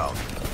about.